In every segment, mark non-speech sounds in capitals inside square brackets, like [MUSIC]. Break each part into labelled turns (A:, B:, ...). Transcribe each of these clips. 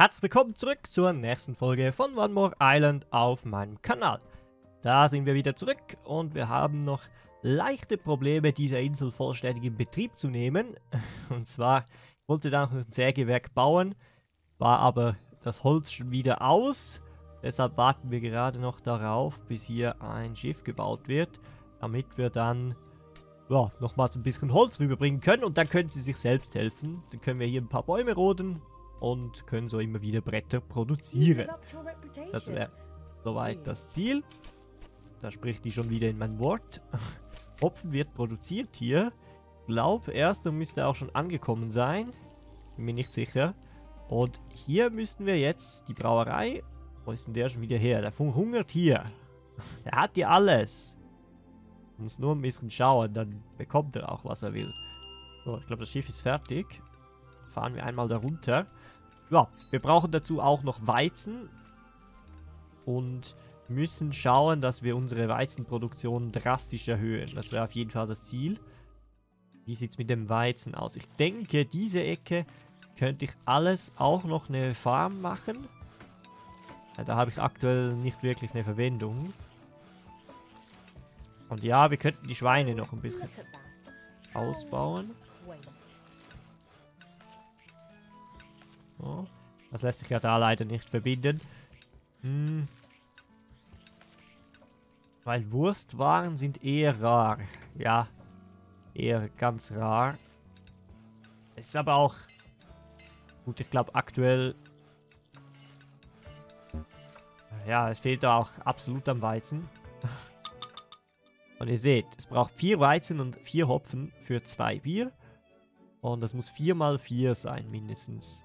A: Herzlich willkommen zurück zur nächsten Folge von One More Island auf meinem Kanal. Da sind wir wieder zurück und wir haben noch leichte Probleme, diese Insel vollständig in Betrieb zu nehmen. [LAUGHS] Und zwar, ich wollte da noch ein Sägewerk bauen, war aber das Holz schon wieder aus. Deshalb warten wir gerade noch darauf, bis hier ein Schiff gebaut wird, damit wir dann ja, nochmals ein bisschen Holz rüberbringen können und dann können sie sich selbst helfen. Dann können wir hier ein paar Bäume roden und können so immer wieder Bretter produzieren. Das wäre soweit das Ziel. Da spricht die schon wieder in mein Wort. [LAUGHS] Hopfen wird produziert hier. Ich glaube, erster müsste auch schon angekommen sein. Bin mir nicht sicher. Und hier müssten wir jetzt die Brauerei. Wo ist denn der schon wieder her? Der hungert hier. [LAUGHS] Der hat hier alles. Muss nur ein bisschen schauen, dann bekommt er auch, was er will. So, ich glaube, das Schiff ist fertig. Fahren wir einmal darunter. Ja, wir brauchen dazu auch noch Weizen. Und müssen schauen, dass wir unsere Weizenproduktion drastisch erhöhen. Das wäre auf jeden Fall das Ziel. Wie sieht es mit dem Weizen aus? Ich denke, diese Ecke könnte ich alles auch noch eine Farm machen. Ja, da habe ich aktuell nicht wirklich eine Verwendung. Und ja, wir könnten die Schweine noch ein bisschen ausbauen. So. Das lässt sich ja da leider nicht verbinden. Hm. Weil Wurstwaren sind eher rar. Ja, eher ganz rar. Es ist aber auch... Gut, ich glaube aktuell... Ja, es fehlt da auch absolut am Weizen. [LAUGHS] Und ihr seht, es braucht vier Weizen und vier Hopfen für zwei Bier. Und das muss vier mal vier sein, mindestens.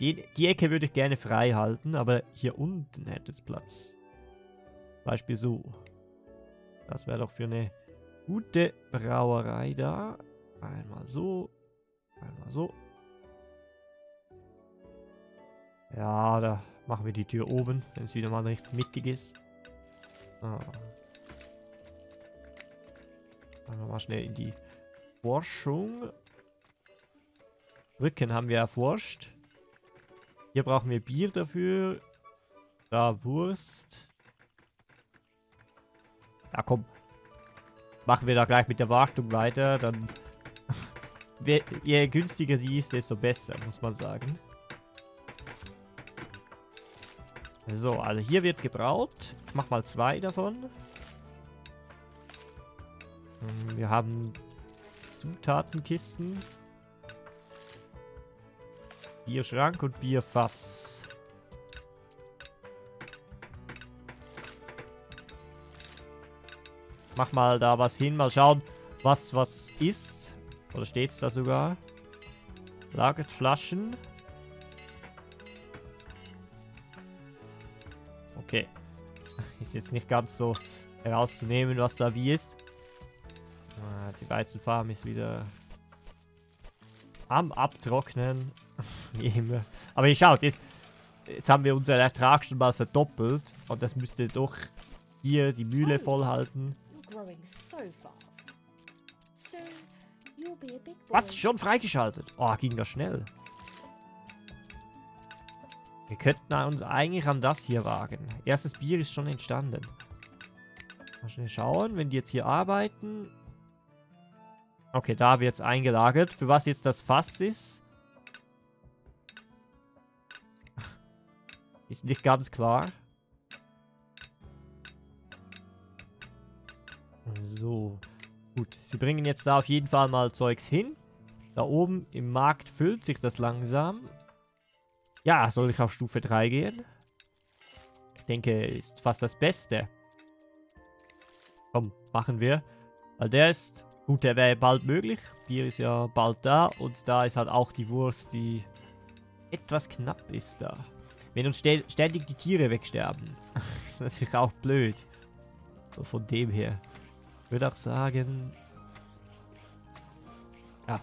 A: Die, die Ecke würde ich gerne frei halten, aber hier unten hätte es Platz. Beispiel so. Das wäre doch für eine gute Brauerei da. Einmal so. Einmal so. Ja, da machen wir die Tür oben, wenn es wieder mal nicht mittig ist. Ah. Machen wir mal schnell in die Forschung. Brücken haben wir erforscht. Hier brauchen wir Bier dafür. Da Wurst. Ja, komm. Machen wir da gleich mit der Wartung weiter. Dann... [LAUGHS] je günstiger sie ist, desto besser, muss man sagen. So, also hier wird gebraut. Ich mach mal zwei davon. Hm, wir haben Zutatenkisten. Bierschrank und Bierfass. Mach mal da was hin, mal schauen, was was ist. Oder steht es da sogar? Lagert Flaschen. Okay. [LAUGHS] Ist jetzt nicht ganz so herauszunehmen, was da wie ist. Ah, die Weizenfarm ist wieder am Abtrocknen. Wie immer. Aber ihr schaut, jetzt, jetzt haben wir unseren Ertrag schon mal verdoppelt. Und das müsste doch hier die Mühle voll halten. Was? Schon freigeschaltet? Oh, ging das schnell. Wir könnten uns eigentlich an das hier wagen. Erstes Bier ist schon entstanden. Mal schnell schauen, wenn die jetzt hier arbeiten. Okay, da wird es eingelagert. Für was jetzt das Fass ist, ist nicht ganz klar. So. Gut, sie bringen jetzt da auf jeden Fall mal Zeugs hin. Da oben im Markt füllt sich das langsam. Ja, soll ich auf Stufe 3 gehen? Ich denke, ist fast das Beste. Komm, machen wir. Weil der ist Gut, der wäre bald möglich. Bier ist ja bald da. Und da ist halt auch die Wurst, die etwas knapp ist da. Wenn uns ständig die Tiere wegsterben. [LAUGHS] ist natürlich auch blöd. So von dem her. Ich würde auch sagen... Ja.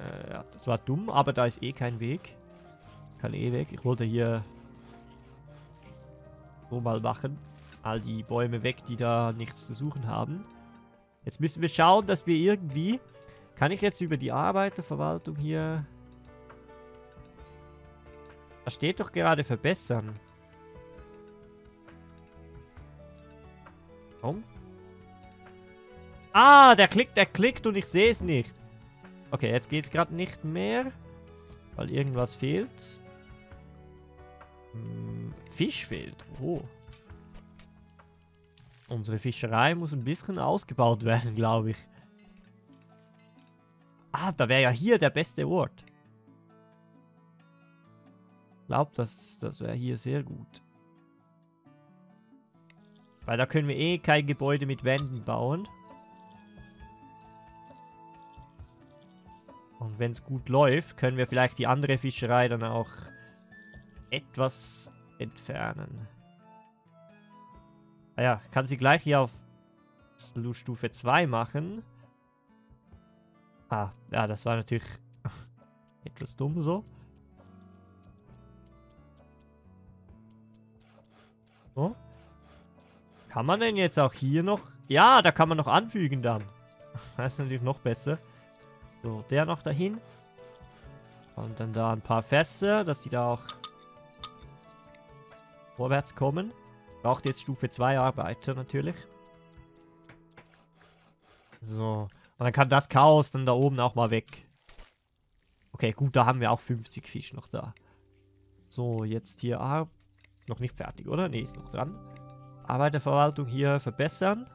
A: Äh, ja, das war dumm, aber da ist eh kein Weg. Kann eh weg. Ich wollte hier so mal machen. All die Bäume weg, die da nichts zu suchen haben. Jetzt müssen wir schauen, dass wir irgendwie... Kann ich jetzt über die Arbeiterverwaltung hier... Da steht doch gerade verbessern. Warum? Ah, der klickt, der klickt und ich sehe es nicht. Okay, jetzt geht es gerade nicht mehr. Weil irgendwas fehlt. Hm, Fisch fehlt. Oh. Unsere Fischerei muss ein bisschen ausgebaut [LAUGHS] werden, glaube ich. Ah, da wäre ja hier der beste Ort. Glaube, das, das wäre hier sehr gut. Weil da können wir eh kein Gebäude mit Wänden bauen. Und wenn es gut läuft, können wir vielleicht die andere Fischerei dann auch etwas entfernen. Ah ja, kann sie gleich hier auf Stufe 2 machen. Ah, ja, das war natürlich [LAUGHS] etwas dumm so. So. Kann man denn jetzt auch hier noch... Ja, da kann man noch anfügen dann. [LAUGHS] Das ist natürlich noch besser. So, der noch dahin. Und dann da ein paar Fässer, dass die da auch vorwärts kommen. Braucht jetzt Stufe 2 Arbeiter natürlich. So. Und dann kann das Chaos dann da oben auch mal weg. Okay, gut, da haben wir auch 50 Fisch noch da. So, jetzt hier Ar Noch nicht fertig, oder? Ne, ist noch dran. Arbeiterverwaltung hier verbessern.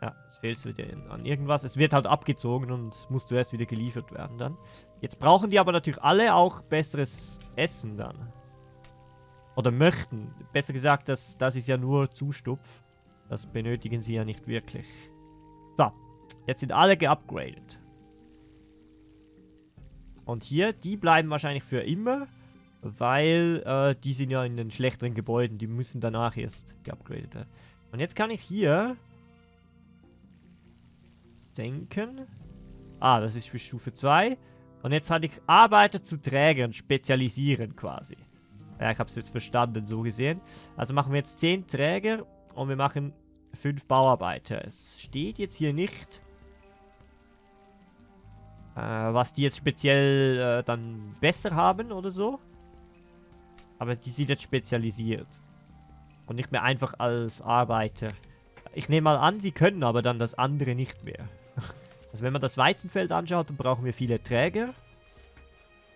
A: Ja, es fehlt wieder an irgendwas. Es wird halt abgezogen und muss zuerst wieder geliefert werden dann. Jetzt brauchen die aber natürlich alle auch besseres Essen dann. Oder möchten. Besser gesagt, das, das ist ja nur Zustupf. Das benötigen sie ja nicht wirklich. So, jetzt sind alle geupgradet. Und hier, die bleiben wahrscheinlich für immer, weil äh, die sind ja in den schlechteren Gebäuden. Die müssen danach erst geupgradet werden. Und jetzt kann ich hier senken. Ah, das ist für Stufe 2. Und jetzt hatte ich Arbeiter zu Trägern spezialisieren quasi. Ja, ich habe es jetzt verstanden, so gesehen. Also machen wir jetzt 10 Träger und wir machen 5 Bauarbeiter. Es steht jetzt hier nicht, äh, was die jetzt speziell äh, dann besser haben oder so. Aber die sind jetzt spezialisiert. Und nicht mehr einfach als Arbeiter. Ich nehme mal an, sie können aber dann das andere nicht mehr. [LAUGHS] Also wenn man das Weizenfeld anschaut, dann brauchen wir viele Träger.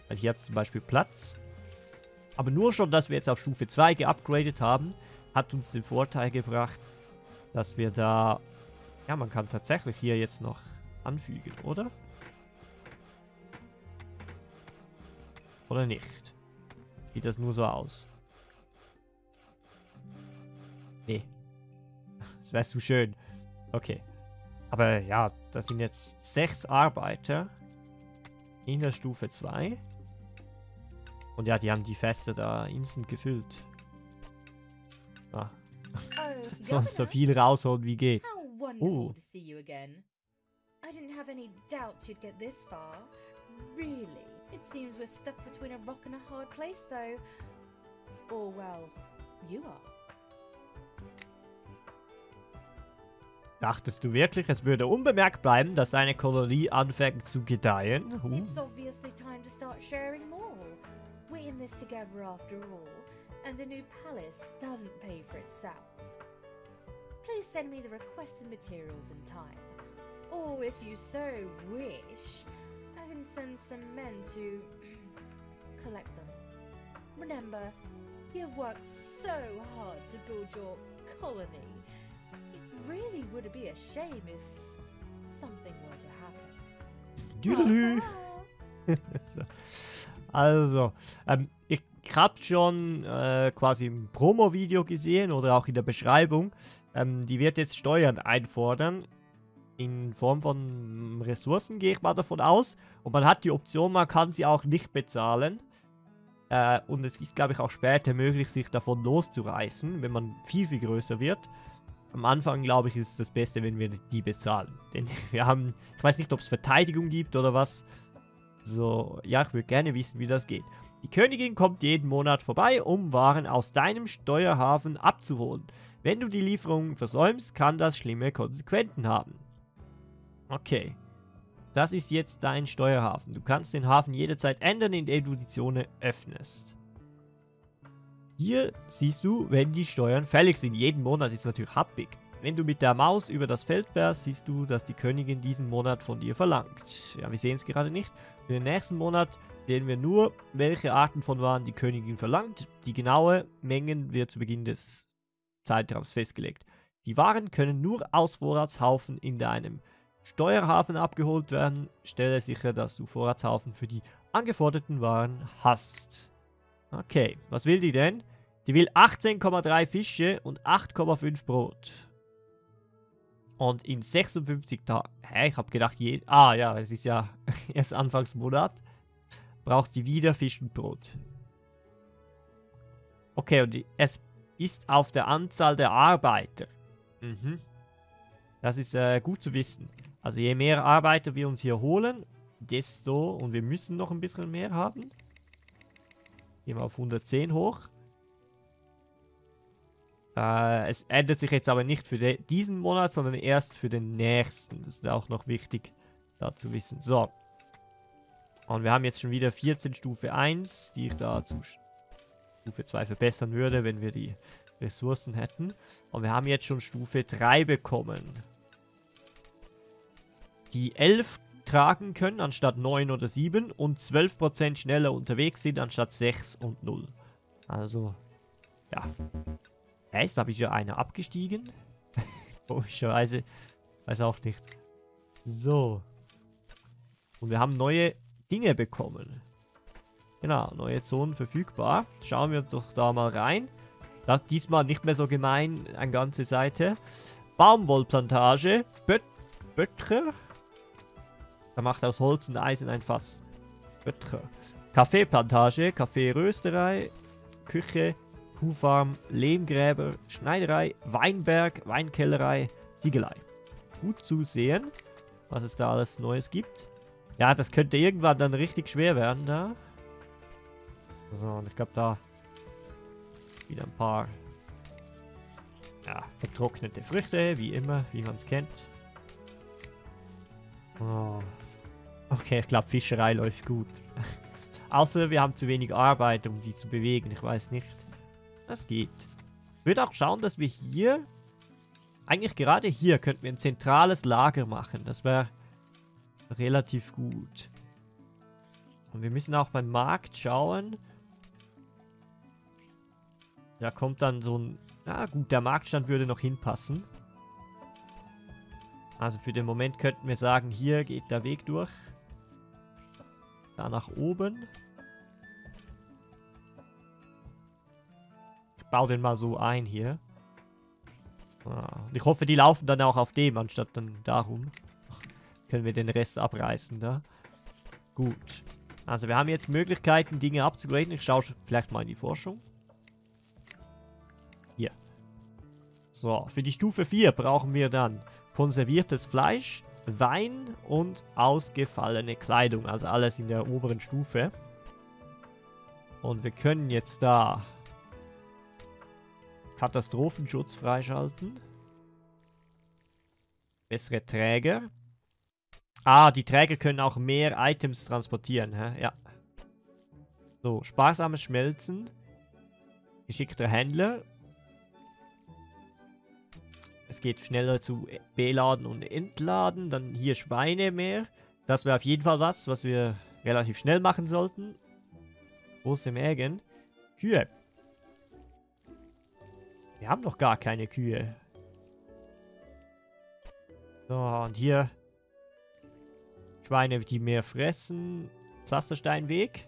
A: Weil hier hat es zum Beispiel Platz. Aber nur schon, dass wir jetzt auf Stufe 2 geupgradet haben, hat uns den Vorteil gebracht, dass wir da... Ja, man kann tatsächlich hier jetzt noch anfügen, oder? Oder nicht? Sieht das nur so aus? Nee. Das wäre zu schön. Okay. Aber ja, das sind jetzt sechs Arbeiter in der Stufe 2. Und ja, die haben die Feste da instant gefüllt. Ah. Oh, [LAUGHS] so, so viel rausholen wie geht. Oh. I didn't have any doubt you'd get this far. Really? It seems we're stuck between a rock and a hard place, though. Or, well, you are. Dachtest du wirklich, es würde unbemerkt bleiben, dass eine Kolonie anfängt zu gedeihen? Uh. It's obviously time to start sharing more. We're in this together after all, and a new palace doesn't pay for itself. Please send me the requested materials in time. Or if you so wish, can send some men to collect them. Remember, you've worked so hard to build your colony really would be a shame if something were to happen. Düdelü. [LAUGHS] also, ähm, ich habe schon äh, quasi im Promo-Video gesehen oder auch in der Beschreibung. Ähm, die wird jetzt Steuern einfordern. In Form von Ressourcen gehe ich mal davon aus. Und man hat die Option, man kann sie auch nicht bezahlen. Äh, und es ist, glaube ich, auch später möglich, sich davon loszureißen, wenn man viel, viel größer wird. Am Anfang, glaube ich, ist es das Beste, wenn wir die bezahlen. [LAUGHS] Denn wir haben, ich weiß nicht, ob es Verteidigung gibt oder was. So, ja, ich würde gerne wissen, wie das geht. Die Königin kommt jeden Monat vorbei, um Waren aus deinem Steuerhafen abzuholen. Wenn du die Lieferung versäumst, kann das schlimme Konsequenzen haben. Okay. das ist jetzt dein Steuerhafen. Du kannst den Hafen jederzeit ändern, indem du die Zone öffnest. Hier siehst du, wenn die Steuern fällig sind. Jeden Monat ist natürlich happig. Wenn du mit der Maus über das Feld fährst, siehst du, dass die Königin diesen Monat von dir verlangt. Ja, wir sehen es gerade nicht. Für den nächsten Monat sehen wir nur, welche Arten von Waren die Königin verlangt. Die genaue Mengen wird zu Beginn des Zeitraums festgelegt. Die Waren können nur aus Vorratshaufen in deinem Steuerhafen abgeholt werden. Stelle sicher, dass du Vorratshaufen für die angeforderten Waren hast. Okay, was will die denn? Die will 18,3 Fische und 8,5 Brot. Und in 56 Tagen... Hä, ich habe gedacht, je, ah ja, es ist ja [LAUGHS] erst Anfangsmonat. Braucht sie wieder Fisch und Brot. Okay, und die, es ist auf der Anzahl der Arbeiter. Mhm. Das ist äh, gut zu wissen. Also je mehr Arbeiter wir uns hier holen, desto... Und wir müssen noch ein bisschen mehr haben. Gehen wir auf 110 hoch. Äh, es ändert sich jetzt aber nicht für diesen Monat, sondern erst für den nächsten. Das ist auch noch wichtig da zu wissen. So. Und wir haben jetzt schon wieder 14 Stufe 1, die ich da zu Stufe 2 verbessern würde, wenn wir die Ressourcen hätten. Und wir haben jetzt schon Stufe 3 bekommen. Die 11 tragen können anstatt 9 oder 7 und 12% schneller unterwegs sind anstatt 6 und 0. Also, ja. Heißt, habe ich ja eine abgestiegen. [LAUGHS] Komischerweise. Weiß auch nicht. So. Und wir haben neue Dinge bekommen. Genau, neue Zonen verfügbar. Schauen wir doch da mal rein. Das diesmal nicht mehr so gemein, eine ganze Seite. Baumwollplantage. Böt Böttcher. Er macht aus Holz und Eisen ein Fass. Böttcher. Kaffeeplantage, Kaffeerösterei, Küche, Kuhfarm, Lehmgräber, Schneiderei, Weinberg, Weinkellerei, Ziegelei. Gut zu sehen, was es da alles Neues gibt. Ja, das könnte irgendwann dann richtig schwer werden da. So, und ich glaube da wieder ein paar ja, vertrocknete Früchte, wie immer, wie man es kennt. Oh. Okay, ich glaube Fischerei läuft gut. [LAUGHS] Außer wir haben zu wenig Arbeit, um sie zu bewegen. Ich weiß nicht. Das geht. Ich würde auch schauen, dass wir hier... Eigentlich gerade hier könnten wir ein zentrales Lager machen. Das wäre relativ gut. Und wir müssen auch beim Markt schauen. Da kommt dann so ein... Ja gut, der Marktstand würde noch hinpassen. Also für den Moment könnten wir sagen, hier geht der Weg durch. Da nach oben. baue den mal so ein hier. Ah, ich hoffe, die laufen dann auch auf dem, anstatt dann darum. Können wir den Rest abreißen da. Gut. Also wir haben jetzt Möglichkeiten, Dinge abzugraden. Ich schaue vielleicht mal in die Forschung. Hier. So, für die Stufe 4 brauchen wir dann konserviertes Fleisch, Wein und ausgefallene Kleidung. Also alles in der oberen Stufe. Und wir können jetzt da Katastrophenschutz freischalten. Bessere Träger. Ah, die Träger können auch mehr Items transportieren, hä? Ja. So, sparsames Schmelzen. Geschickter Händler. Es geht schneller zu beladen und entladen. Dann hier Schweine mehr. Das wäre auf jeden Fall was, was wir relativ schnell machen sollten. Große Mägen. Kühe. Wir haben noch gar keine Kühe. So, und hier Schweine, die mehr fressen. Pflastersteinweg.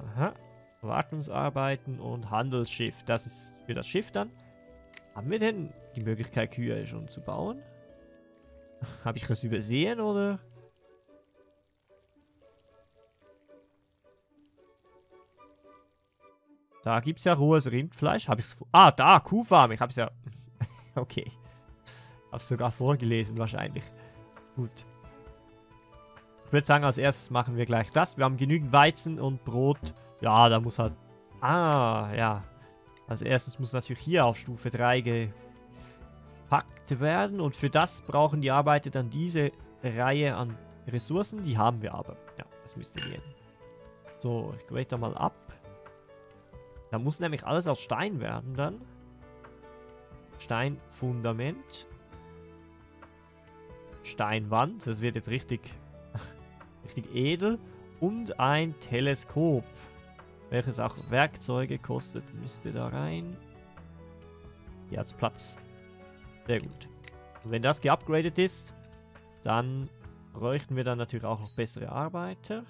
A: Aha. Wartungsarbeiten und Handelsschiff. Das ist für das Schiff dann. Haben wir denn die Möglichkeit, Kühe schon zu bauen? [LAUGHS] Habe ich das übersehen, oder? Da gibt es ja rohes Rindfleisch. Habe ich Ah, da, Kuhfarm. Ich habe es ja... [LAUGHS] okay. Habe es sogar vorgelesen wahrscheinlich. Gut. Ich würde sagen, als erstes machen wir gleich das. Wir haben genügend Weizen und Brot. Ja, da muss halt... Ah, ja. Als erstes muss natürlich hier auf Stufe 3 gepackt werden. Und für das brauchen die Arbeiter dann diese Reihe an Ressourcen, die haben wir aber. Ja, das müsste gehen. So, ich grade da mal ab. Da muss nämlich alles aus Stein werden dann. Steinfundament. Steinwand. Das wird jetzt richtig, [LAUGHS] richtig edel. Und ein Teleskop. Welches auch Werkzeuge kostet. Müsste da rein. Hier hat Platz. Sehr gut. Und wenn das geupgradet ist, dann bräuchten wir dann natürlich auch noch bessere Arbeiter.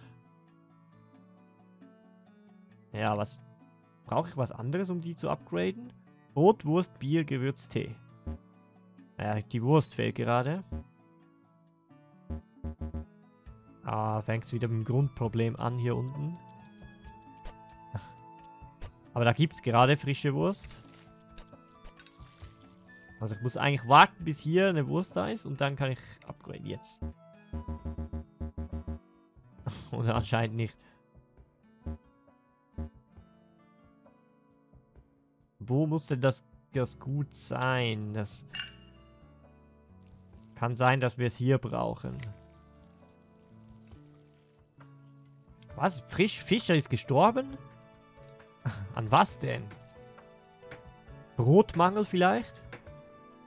A: Ja, was... Brauche ich was anderes, um die zu upgraden? Brot, Wurst, Bier, Gewürz, Tee. Ja, die Wurst fehlt gerade. Ah, fängt es wieder mit dem Grundproblem an hier unten. Ach. Aber da gibt es gerade frische Wurst. Also ich muss eigentlich warten, bis hier eine Wurst da ist und dann kann ich upgraden jetzt. [LAUGHS] Oder anscheinend nicht. Wo muss denn das, das gut sein? Das kann sein, dass wir es hier brauchen. Was? Frisch Fischer ist gestorben? [LAUGHS] An was denn? Brotmangel vielleicht?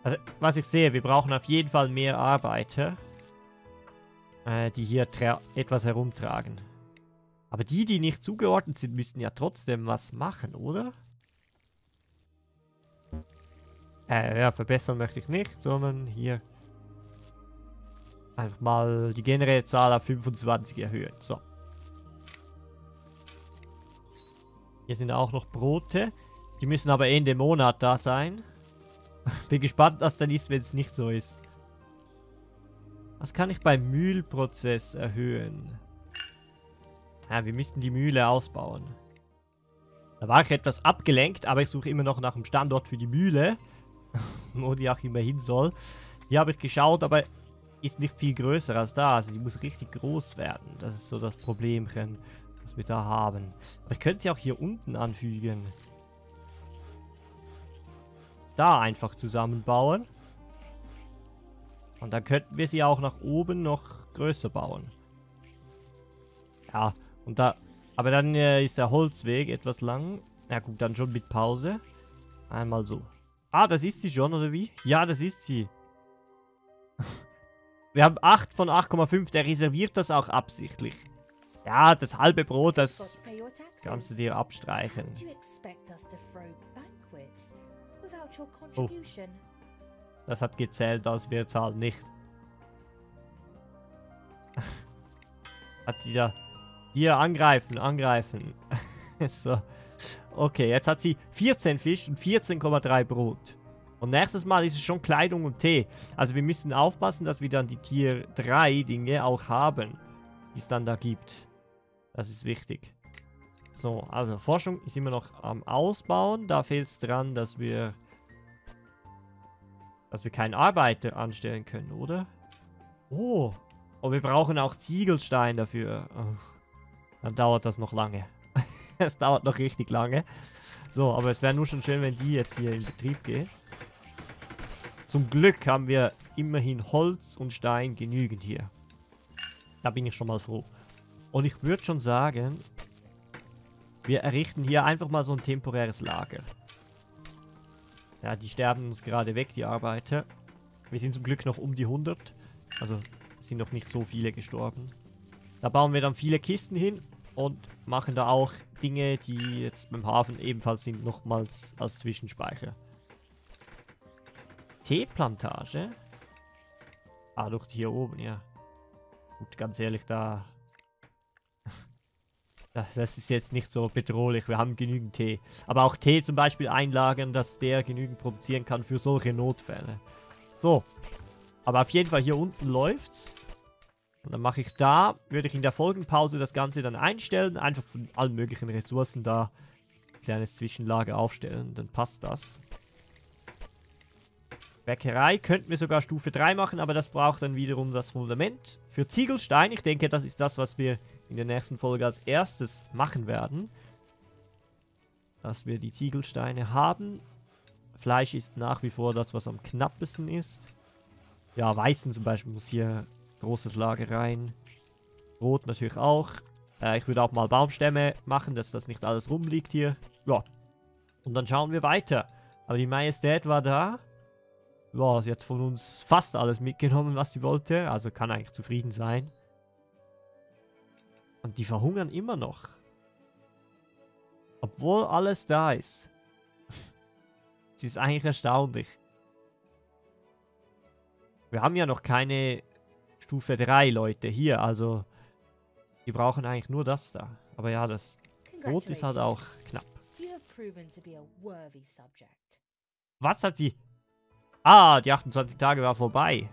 A: Also, was ich sehe, wir brauchen auf jeden Fall mehr Arbeiter, äh, die hier etwas herumtragen. Aber die, die nicht zugeordnet sind, müssten ja trotzdem was machen, oder? Äh, ja, verbessern möchte ich nicht, sondern hier einfach mal die generelle Zahl auf 25 erhöhen. So. Hier sind auch noch Brote. Die müssen aber Ende Monat da sein. [LAUGHS] Bin gespannt, was dann ist, wenn es nicht so ist. Was kann ich beim Mühlprozess erhöhen? Ja, wir müssten die Mühle ausbauen. Da war ich etwas abgelenkt, aber ich suche immer noch nach einem Standort für die Mühle. [LAUGHS] Wo die auch immer hin soll. Hier habe ich geschaut, aber ist nicht viel größer als da. Also die muss richtig groß werden. Das ist so das Problemchen, was wir da haben. Aber ich könnte sie auch hier unten anfügen da einfach zusammenbauen. Und dann könnten wir sie auch nach oben noch größer bauen. Ja, und da... Aber dann äh, ist der Holzweg etwas lang. Ja gut, dann schon mit Pause. Einmal so. Ah, das ist sie schon, oder wie? Ja, das ist sie. [LAUGHS] Wir haben 8 von 8,5. Der reserviert das auch absichtlich. Ja, das halbe Brot, das kannst du dir abstreichen. Oh. Das hat gezählt, als wir zahlen nicht. [LAUGHS] hat sie da... Hier, angreifen, angreifen. [LAUGHS] so. Okay, jetzt hat sie 14 Fisch und 14,3 Brot. Und nächstes Mal ist es schon Kleidung und Tee. Also wir müssen aufpassen, dass wir dann die Tier 3 Dinge auch haben, die es dann da gibt. Das ist wichtig. So, also Forschung ist immer noch am Ausbauen. Da fehlt es dran, dass wir dass wir keinen Arbeiter anstellen können, oder? Oh. Oh, wir brauchen auch Ziegelstein dafür. Dann dauert das noch lange. [LAUGHS] es dauert noch richtig lange. So, aber es wäre nur schon schön, wenn die jetzt hier in Betrieb gehen. Zum Glück haben wir immerhin Holz und Stein genügend hier. Da bin ich schon mal froh. Und ich würde schon sagen, wir errichten hier einfach mal so ein temporäres Lager. Ja, die sterben uns gerade weg, die Arbeiter. Wir sind zum Glück noch um die 100. Also sind noch nicht so viele gestorben. Da bauen wir dann viele Kisten hin und machen da auch Dinge, die jetzt beim Hafen ebenfalls sind, nochmals als Zwischenspeicher. Teeplantage? Ah, doch hier oben, ja. Gut, ganz ehrlich, da das ist jetzt nicht so bedrohlich. Wir haben genügend Tee. Aber auch Tee zum Beispiel einlagern, dass der genügend produzieren kann für solche Notfälle. So. Aber auf jeden Fall hier unten läuft's. Und dann mache ich da, würde ich in der Folgenpause das Ganze dann einstellen. Einfach von allen möglichen Ressourcen da ein kleines Zwischenlager aufstellen. Dann passt das. Bäckerei könnten wir sogar Stufe 3 machen, aber das braucht dann wiederum das Fundament. Für Ziegelstein, ich denke, das ist das, was wir in der nächsten Folge als erstes machen werden. Dass wir die Ziegelsteine haben. Fleisch ist nach wie vor das, was am knappesten ist. Ja, Weißen zum Beispiel muss hier Großes Lager rein. Brot natürlich auch. Äh, ich würde auch mal Baumstämme machen, dass das nicht alles rumliegt hier. Ja. Und dann schauen wir weiter. Aber die Majestät war da. Ja, sie hat von uns fast alles mitgenommen, was sie wollte. Also kann eigentlich zufrieden sein. Und die verhungern immer noch. Obwohl alles da ist. [LAUGHS] Es ist eigentlich erstaunlich. Wir haben ja noch keine Stufe 3 Leute hier, also wir brauchen eigentlich nur das da. Aber ja, das Rot ist halt auch knapp. Was hat sie? Ah, die 28 Tage war vorbei.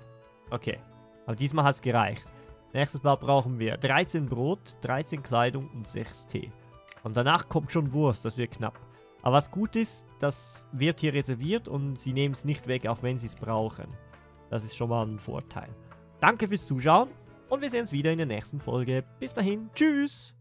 A: Okay, aber diesmal hat es gereicht. Nächstes Mal brauchen wir 13 Brot, 13 Kleidung und 6 Tee. Und danach kommt schon Wurst, das wird knapp. Aber was gut ist, das wird hier reserviert und sie nehmen es nicht weg, auch wenn sie es brauchen. Das ist schon mal ein Vorteil. Danke fürs Zuschauen und wir sehen uns wieder in der nächsten Folge. Bis dahin, tschüss!